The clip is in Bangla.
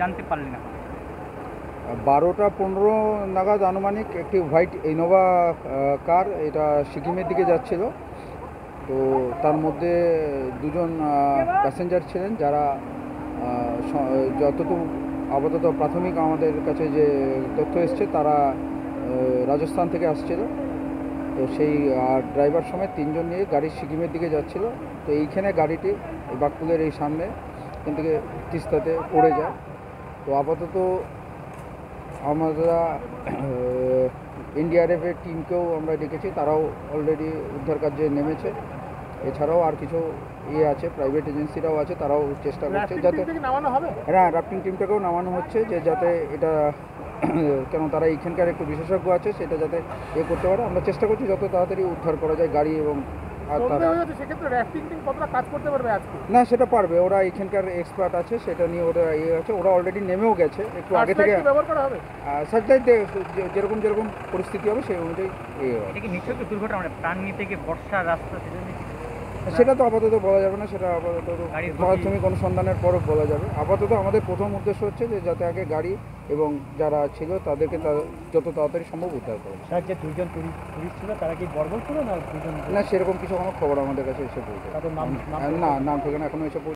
জানতে পারলেন না। বারোটা পনেরো নাগাদ আনুমানিক একটি হোয়াইট ইনোভা কার এটা সিকিমের দিকে যাচ্ছিল। তো তার মধ্যে দুজন প্যাসেঞ্জার ছিলেন যারা যতটুকু আপাতত প্রাথমিক আমাদের কাছে যে তথ্য এসছে তারা রাজস্থান থেকে আসছিল। তো সেই ড্রাইভার সময় তিনজন নিয়ে গাড়ি সিকিমের দিকে যাচ্ছিল। তো এইখানে গাড়িটি এই বাকপুলের এই সামনে, এখান থেকে তিস্তাতে পড়ে যায়। তো আপাতত আমরা এনডিআরএফের টিমকেও আমরা ডেকেছি। তারাও অলরেডি উদ্ধার কাজে নেমেছে। এছাড়াও আর কিছু ইয়ে আছে প্রাইভেট এজেন্সিরাও আছে তারাও চেষ্টা করছে যাতে হ্যাঁ রাফটিং টিমটাকেও নামানো হচ্ছে যে যাতে এটা কেন তারা এইখানকার একটু বিশেষজ্ঞ আছে সেটা যাতে এ করতে পারে। আমরা চেষ্টা করছি যত তাড়াতাড়ি উদ্ধার করা যায় গাড়ি এবং না সেটা পারবে। ওরা এখানকার এক্সপার্ট আছে সেটা নিয়ে ওরা ইয়ে আছে। ওরা অলরেডি নেমেও গেছে একটু আগে থেকে। ব্যবহার করা হবে? সার্চলাইট যেরকম যেরকম পরিস্থিতি হবে সেই অনুযায়ী ইয়ে হবে। দুর্ঘটনা? মানে প্রাণ নিতে গিয়ে বর্ষা রাস্তা সেজন্য সেটা তো আপাতত বলা যাবে না সেটা আপাতত প্রাথমিক অনুসন্ধানের পরও বলা যাবে আপাতত আমাদের প্রথম উদ্দেশ্য হচ্ছে যে যাতে আগে গাড়ি এবং যারা ছিল তাদেরকে যত তাড়াতাড়ি সম্ভব উদ্ধার করা। স্যার যে দুজন ছিল তারা কি বর্বর ছিল না দুজন না সেরকম কিছু কোনো খবর আমাদের কাছে এসে পৌঁছে না নাম ঠিকানা এখনও এসে পৌঁছে